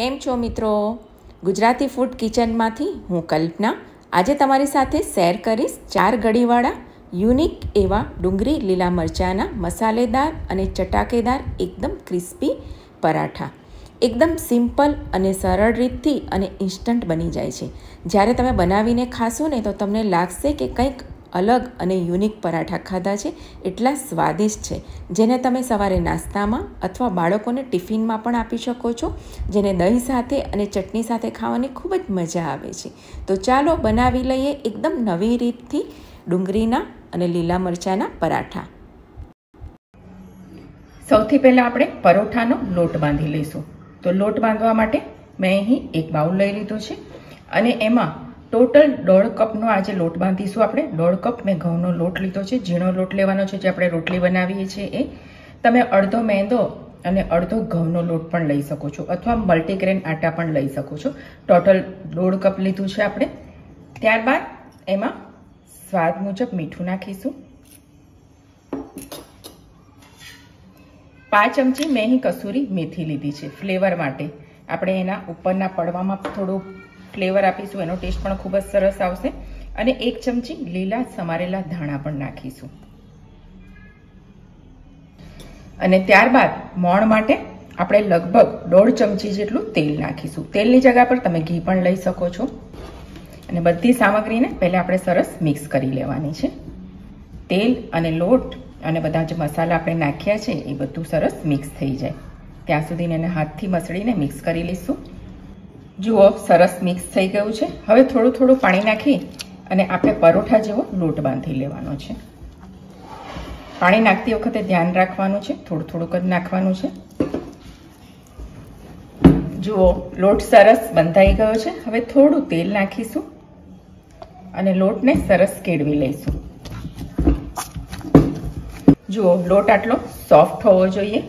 કેમ છો મિત્રો? ગુજરાતી ફૂડ કિચનમાંથી હું કલ્પના. આજે તમારી સાથે શેર કરીશ ચાર ગળીવાળા યુનિક એવા ડુંગળી, લીલા મરચાંના મસાલેદાર અને ચટાકેદાર એકદમ ક્રિસ્પી પરાઠા. એકદમ સિમ્પલ અને સરળ રીતથી અને ઇન્સ્ટન્ટ બની જાય છે. જ્યારે તમે બનાવીને ખાશો ને તો તમને લાગશે કે કંઈક અલગ અને યુનિક પરાઠા ખાધા છે, એટલા સ્વાદિષ્ટ છે. જેને તમે સવારે નાસ્તામાં અથવા બાળકોને ટિફિનમાં પણ આપી શકો છો, જેને દહીં સાથે અને ચટણી સાથે ખાવાની ખૂબ જ મજા આવે છે. તો ચાલો બનાવી લઈએ એકદમ નવી રીતથી ડુંગળીના અને લીલા મરચાંના પરાઠા. સૌથી પહેલાં આપણે પરોઠાનો લોટ બાંધી લઈશું. તો લોટ બાંધવા માટે મેં અહીં એક બાઉલ લઈ લીધો છે અને એમાં ટોટલ દોઢ કપનો આજે લોટ બાંધીશું આપણે. દોઢ કપ મેં ઘઉંનો લોટ લીધો છે, ઝીણો લોટ લેવાનો છે જે આપણે રોટલી બનાવીએ છીએ એ. તમે અડધો મેંદો અને અડધો ઘઉંનો લોટ પણ લઈ શકો છો અથવા મલ્ટીગ્રેન આટા પણ લઈ શકો છો. ટોટલ દોઢ કપ લીધું છે આપણે. ત્યારબાદ એમાં સ્વાદ મુજબ મીઠું નાખીશું. પાંચ ચમચી મેં કસૂરી મેથી લીધી છે, ફ્લેવર માટે. આપણે એના ઉપરના પડવામાં થોડું ફ્લેવર આપીશું, એનો ટેસ્ટ પણ ખૂબ જ સરસ આવશે. અને એક ચમચી લીલા સમારેલા ધાણા પણ નાખીશું. અને ત્યારબાદ મોણ માટે આપણે લગભગ દોઢ ચમચી જેટલું તેલ નાખીશું. તેલની જગ્યા પર તમે ઘી પણ લઈ શકો છો. અને બધી સામગ્રીને પહેલાં આપણે સરસ મિક્સ કરી લેવાની છે. તેલ અને લોટ અને બધા જે મસાલા આપણે નાખ્યા છે, એ બધું સરસ મિક્સ થઈ જાય. ત્યાં સુધી એને હાથથી મસળીને મિક્સ કરી લઈશું. જુઓ, સરસ મિક્સ થઈ ગયું છે. હવે થોડું થોડું પાણી નાખી અને આપણે પરોઠા જેવો લોટ બાંધી લેવાનો છે. પાણી નાખતી વખતે ધ્યાન રાખવાનું છે. થોડું થોડુંક જ નાખવાનું છે. જુઓ, લોટ સરસ બંધાઈ ગયો છે. હવે થોડું તેલ નાખીશું અને લોટને સરસ કેળવી લઈશું. જુઓ, લોટ આટલો સોફ્ટ હોવો જોઈએ.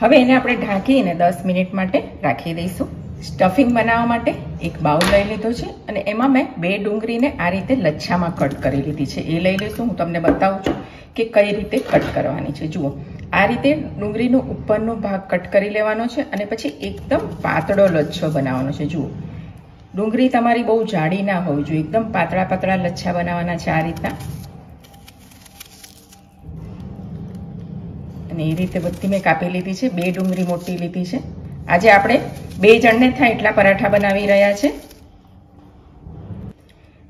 હવે એને આપણે ઢાંકીને દસ મિનિટ માટે રાખી દઈશું. સ્ટફિંગ બનાવવા માટે એક બાઉલ લઈ લીધો છે અને એમાં મેં બે ડુંગળીને આ રીતે લચ્છામાં કટ કરી લીધી છે. એ લઈ લઈશું હું તમને બતાવું છું કે કઈ રીતે કટ કરવાની છે. જુઓ, આ રીતે ડુંગળીનો ઉપરનો ભાગ કટ કરી લેવાનો છે અને પછી એકદમ પાતળો લચ્છો બનાવવાનો છે. જુઓ, ડુંગળી તમારી બહુ જાડી ના હોવી જોઈએ. એકદમ પાતળા પાતળા લચ્છા બનાવવાના છે આ રીતના. અને એ રીતે બધી મેં કાપી લીધી છે. બે ડુંગળી મોટી લીધી છે. આજે આપણે બે જણને થાય એટલા પરાઠા બનાવી રહ્યા છે.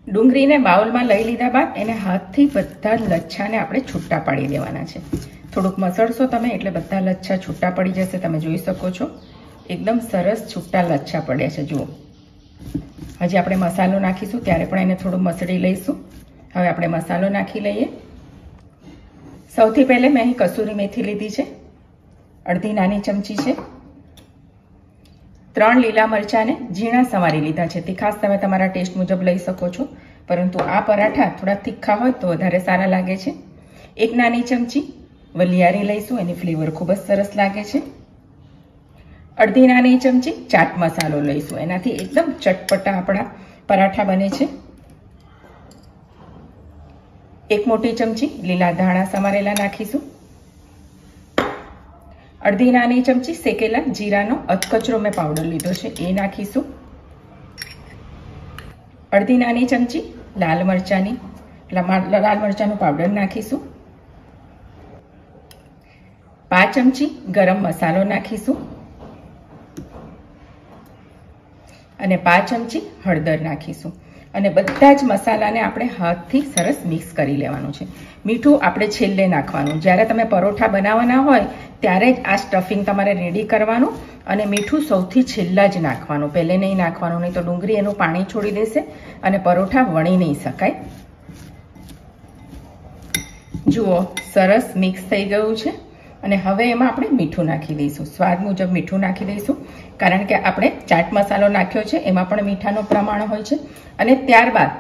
ડુંગળીને બાઉલમાં લઈ લીધા બાદ એને હાથથી બધા લચ્છાને આપણે છૂટા પાડી દેવાના છે. થોડુંક મસળશો તમે એટલે બધા લચ્છા છૂટા પડી જશે, તમે જોઈ શકો છો. એકદમ સરસ છૂટા લચ્છા પડ્યા છે, જુઓ. હજી આપણે મસાલો નાખીશું, ત્યારે પણ એને થોડું મસળી લઈશું. હવે આપણે મસાલો નાખી લઈએ. સૌથી પહેલે મેં અહીં કસૂરી મેથી લીધી છે. અડધી નાની ચમચી છે. ત્રણ લીલા મરચાંને ઝીણા સમારી લીધા છે. તે ખાસ તમે તમારા ટેસ્ટ મુજબ લઈ શકો છો. પરંતુ આ પરાઠા થોડા તીખા હોય તો વધારે સારા લાગે છે. એક નાની ચમચી વલિયારી લઈશું. એની ફ્લેવર ખૂબ જ સરસ લાગે છે. અડધી નાની ચમચી ચાટ મસાલો લઈશું. એનાથી એકદમ ચટપટા આપણા પરાઠા બને છે. એક મોટી ચમચી લીલા ધાણા સમારેલા નાખીશું. અડધી નાની ચમચી શેકેલા જીરાનો અધકચરો મેં પાવડર લીધો છે, એ નાખીશું. અડધી નાની ચમચી લાલ મરચાંની લાલ મરચાંનો પાવડર નાખીશું. પાંચ ચમચી ગરમ મસાલો નાખીશું. અને પાંચ ચમચી હળદર નાખીશું. અને બધા જ મસાલાને આપણે હાથથી સરસ મિક્સ કરી લેવાનું છે. મીઠું આપણે છેલ્લે નાખવાનું. જ્યારે તમે પરોઠા બનાવવાના હોય, ત્યારે જ આ સ્ટફિંગ તમારે રેડી કરવાનું અને મીઠું સૌથી છેલ્લા જ નાખવાનું. પહેલે નહીં નાખવાનું, નહીં તો ડુંગળી એનું પાણી છોડી દેશે અને પરોઠા વણી નહીં શકાય. જુઓ, સરસ મિક્સ થઈ ગયું છે. અને હવે એમાં આપણે મીઠું નાખી દઈશું. સ્વાદ મુજબ મીઠું નાખી દઈશું. કારણ કે આપણે ચાટ મસાલો નાખ્યો છે, એમાં પણ મીઠાનું પ્રમાણ હોય છે. અને ત્યારબાદ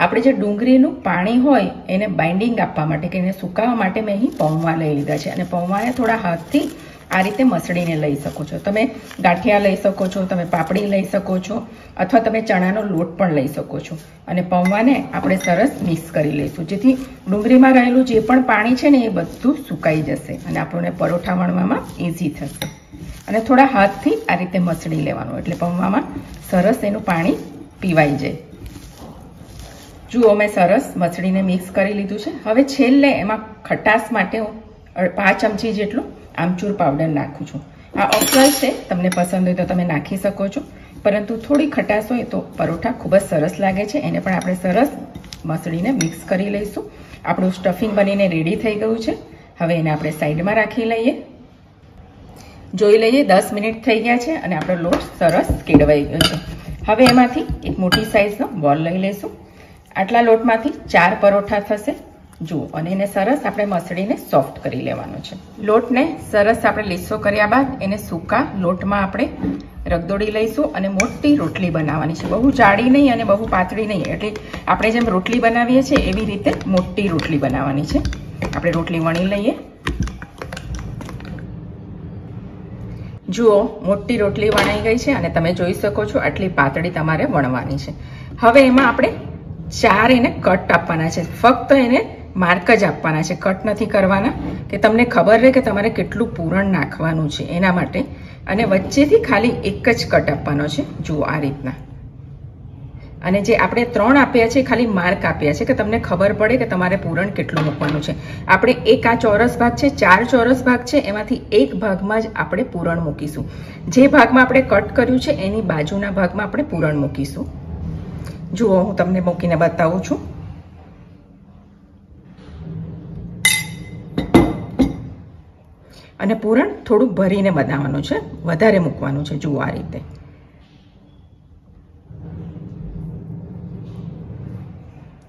આપણે જે ડુંગળીનું પાણી હોય, એને બાઇન્ડિંગ આપવા માટે કે એને સુકાવવા માટે મેં અહીં પૌવા લઈ લીધા છે. અને પૌવાને થોડા હાથથી આ રીતે મસળીને લઈ શકો છો. તમે ગાંઠિયા લઈ શકો છો, તમે પાપડી લઈ શકો છો, અથવા તમે ચણાનો લોટ પણ લઈ શકો છો. અને પૌવાને આપણે સરસ મિક્સ કરી લઈશું. જેથી ડુંગળીમાં રહેલું જે પણ પાણી છે ને એ બધું સુકાઈ જશે અને આપણને પરોઠા વણવામાં ઇઝી થશે. અને થોડા હાથથી આ રીતે મસળી લેવાનું. એટલે પૌવામાં સરસ એનું પાણી પીવાઈ જાય. જુઓ, મેં સરસ મસળીને મિક્સ કરી લીધું છે. હવે છેલ્લે એમાં ખટાશ માટે હું પાંચ ચમચી જેટલું આમચૂર પાવડર નાખું છું. આ ઓપ્શનલ છે, તમને પસંદ હોય તો તમે નાખી શકો છો. પરંતુ થોડી ખટાશ હોય તો પરોઠા ખૂબ જ સરસ લાગે છે, એને પણ આપણે સરસ મસળીને મિક્સ કરી લઈશું. આપણું સ્ટફિંગ બનીને રેડી થઈ ગયું છે. હવે એને આપણે સાઈડમાં રાખી લઈએ. જોઈ લઈએ, દસ મિનિટ થઈ ગયા છે અને આપણો લોટ સરસ કેળવાઈ ગયો છે. હવે એમાંથી એક મોટી સાઇઝનો બોલ લઈ લઈશું. આટલા લોટમાંથી ચાર પરોઠા થશે. જુઓ, અને એને સરસ આપણે મસળીને સોફ્ટ કરી લેવાનો છે. લોટને સરસ આપણે લીસો કર્યા બાદ એને સૂકા લોટમાં આપણે રગદોડી લઈશું અને મોટી રોટલી બનાવવાની છે. બહુ જાડી નહીં અને બહુ પાતળી નહીં, એટલે આપણે જેમ રોટલી બનાવીએ છીએ એવી રીતે મોટી રોટલી બનાવવાની છે. આપણે રોટલી વણી લઈએ. જુઓ, મોટી રોટલી વણાઈ ગઈ છે અને તમે જોઈ શકો છો આટલી પાતળી તમારે વણવાની છે. હવે એમાં આપણે ચાર એને કટ આપવાના છે. ફક્ત એને માર્ક જ આપવાના છે. કટ નથી કરવાના. કે તમને ખબર રહે કે તમારે કેટલું પૂરણ નાખવાનું છે એના માટે. અને વચ્ચેથી ખાલી એક જ કટ આપવાનો છે. જુઓ આ રીતના. અને જે આપણે ત્રણ આપ્યા છે ખાલી માર્ક આપ્યા છે કે તમને ખબર પડે કે તમારે પૂરણ કેટલું મૂકવાનું છે. આપણે એક આ ચોરસ ભાગ છે, ચાર ચોરસ ભાગ છે, એમાંથી એક ભાગમાં જ આપણે પૂરણ મૂકીશું. જે ભાગમાં આપણે કટ કર્યું છે, એની બાજુના ભાગમાં આપણે પૂરણ મૂકીશું. જુઓ, હું તમને મૂકીને બતાવું છું. અને પૂરણ થોડું ભરીને બનાવવાનું છે. વધારે મૂકવાનું છે. જુઓ આ રીતે.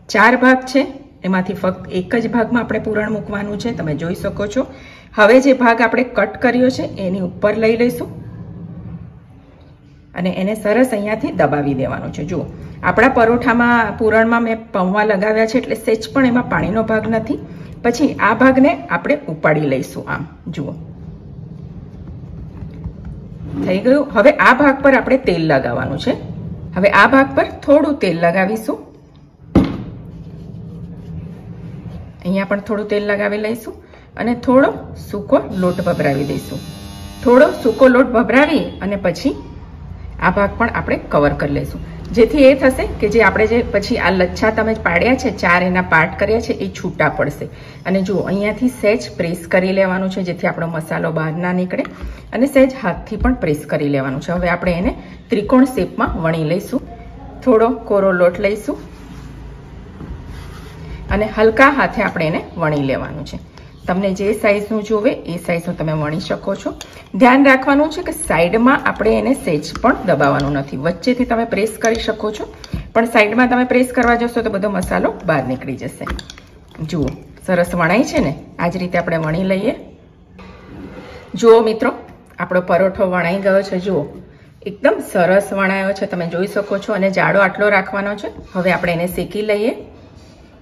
ચાર ભાગ છે. એમાંથી ફક્ત એક જ ભાગમાં આપણે પૂરણ મૂકવાનું છે. તમે જોઈ શકો છો. હવે જે ભાગ આપણે કટ કર્યો છે, એની ઉપર લઈ લઈશું. અને એને સરસ અહીંયાથી દબાવી દેવાનું છે. જુઓ, આપણા પરોઠામાં, પૂરણમાં મેં પૌવા લગાવ્યા છે એટલે સેજ પણ એમાં પાણીનો ભાગ નથી. પછી આ ભાગને આપણે ઉપાડી લઈશું આમ. જુઓ. થઈ ગયું. હવે આ ભાગ પર આપણે તેલ લગાવવાનું છે. હવે આ ભાગ પર થોડું તેલ લગાવીશું. અહીંયા પણ થોડું તેલ લગાવી લઈશું અને થોડો સૂકો લોટ ભભરાવી દઈશું. થોડો સૂકો લોટ ભભરાવી અને પછી આ ભાગ પણ આપણે કવર કરી લઈશું. જેથી એ થશે કે જે આપણે જે પછી આ લચ્છા તમે પાડ્યા છે, ચાર એના પાર્ટ કર્યા છે, એ છૂટા પડશે. અને જુઓ, અહીંયાથી સહેજ પ્રેસ કરી લેવાનું છે, જેથી આપણો મસાલો બહાર ના નીકળે. અને સહેજ હાથથી પણ પ્રેસ કરી લેવાનું છે. હવે આપણે એને ત્રિકોણ શેપમાં વણી લઈશું. થોડો કોરો લોટ લઈશું. અને હલકા હાથે આપણે એને વણી લેવાનું છે. તમને જે સાઈઝનું જોવે, એ સાઈઝનું તમે વણી શકો છો. ધ્યાન રાખવાનું છે કે સાઈડમાં આપણે એને સેજ પણ દબાવવાનું નથી. વચ્ચેથી તમે પ્રેસ કરી શકો છો. પણ સાઈડમાં તમે પ્રેસ કરવા જશો તો બધો મસાલો બહાર નીકળી જશે. જુઓ, સરસ વણાય છે ને? આ જ રીતે આપણે વણી લઈએ. જુઓ મિત્રો, આપણો પરોઠો વણાઈ ગયો છે. જુઓ, એકદમ સરસ વણાયો છે. તમે જોઈ શકો છો અને જાડો આટલો રાખવાનો છે. હવે આપણે એને શેકી લઈએ.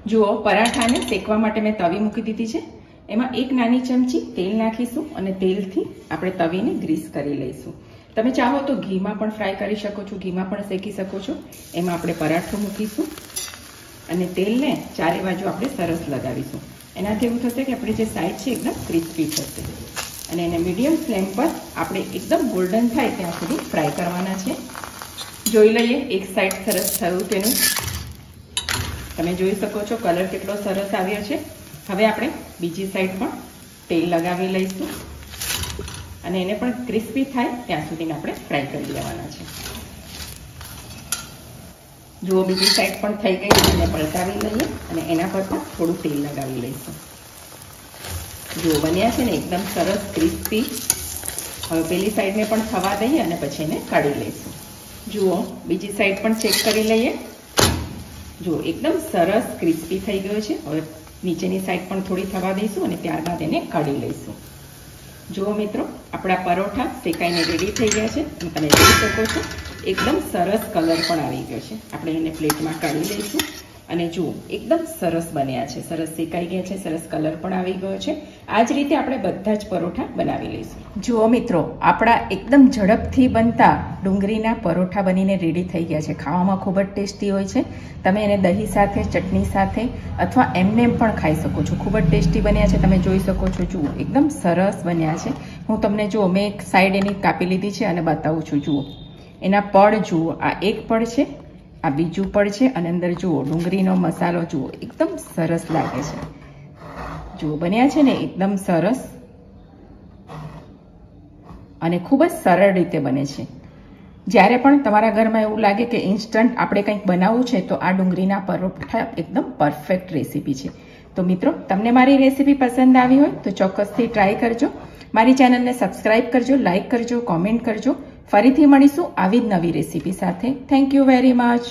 જુઓ, પરાઠાને શેકવા માટે મેં તવી મૂકી દીધી છે. એમાં એક નાની ચમચી તેલ નાખીશું અને તેલથી આપણે તવીને ગ્રીસ કરી લઈશું. તમે ચાહો તો ઘીમાં પણ ફ્રાય કરી શકો છો, ઘીમાં પણ શેકી શકો છો. એમાં આપણે પરાઠો મૂકીશું અને તેલને ચારે બાજુ આપણે સરસ લગાવીશું. એનાથી એવું થશે કે આપણી જે સાઈડ છે એકદમ ક્રિસ્પી થશે. અને એને મીડિયમ ફ્લેમ પર આપણે એકદમ ગોલ્ડન થાય ત્યાં સુધી ફ્રાય કરવાના છે. જોઈ લઈએ, એક સાઈડ સરસ થયું તેનું તમે જોઈ શકો છો કલર કેટલો સરસ આવ્યો છે. હવે આપણે બીજી સાઈડ પણ તેલ લગાવી લઈશું. અને એને પણ ક્રિસ્પી થાય ત્યાં સુધીને આપણે ફ્રાય કરી લેવાના છે. જુઓ બીજી સાઈડ પણ થઈ ગઈ એને પલટાવી લઈએ અને એના પર પણ થોડું તેલ લગાવી લઈશું. જુઓ બન્યા છે ને એકદમ સરસ ક્રિસ્પી હવે પેલી સાઈડને પણ થવા દઈએ અને પછી એને કાઢી લઈશું. જુઓ બીજી સાઈડ પણ ચેક કરી લઈએ. જુઓ એકદમ સરસ ક્રિસ્પી થઈ ગયો છે. હવે નીચેની સાઈડ પણ થોડી થવા દઈશું અને ત્યારબાદ એને કાઢી લઈશું. જુઓ મિત્રો, આપણા પરોઠા શેકાઈને રેડી થઈ ગયા છે. અને તમે જોઈ શકો છો. એકદમ સરસ કલર પણ આવી ગયો છે. આપણે એને પ્લેટમાં કાઢી લઈશું. અને જુઓ, એકદમ સરસ બન્યા છે. સરસ શેકાઈ ગયા છે, સરસ કલર પણ આવી ગયો છે. આ જ રીતે આપણે બધા જ પરોઠા બનાવી લઈશું. જુઓ મિત્રો, આપણા એકદમ ઝડપથી બનતા ડુંગળીના પરોઠા બનીને રેડી થઈ ગયા છે. ખાવામાં ખૂબ જ ટેસ્ટી હોય છે. તમે એને દહીં સાથે, ચટણી સાથે અથવા એમને એમ પણ ખાઈ શકો છો. ખૂબ જ ટેસ્ટી બન્યા છે. તમે જોઈ શકો છો. જુઓ, એકદમ સરસ બન્યા છે. હું તમને જુઓ, મેં એક સાઈડ એની કાપી લીધી છે અને બતાવું છું. જુઓ, એના પડ જુઓ, આ એક પડ છે. આ બીજું પણ છે, અને અંદર જુઓ, ડુંગળીનો મસાલો જુઓ, એકદમ સરસ લાગે છે. જુઓ, બન્યા છે ને, એકદમ સરસ અને ખૂબ જ સરળ રીતે બને છે. જ્યારે પણ તમારા ઘરમાં એવું લાગે કે ઇન્સ્ટન્ટ આપણે કંઈક બનાવવું છે, તો આ ડુંગળીના પરોઠા એકદમ પરફેક્ટ રેસીપી છે. તો મિત્રો, તમને મારી રેસીપી પસંદ આવી હોય, તો ચોક્કસથી ટ્રાય કરજો. મારી ચેનલને સબસ્ક્રાઇબ કરજો લાઇક કરજો કોમેન્ટ કરજો. ફરીથી મળીશું આવી જ નવી રેસીપી સાથે. Thank you very much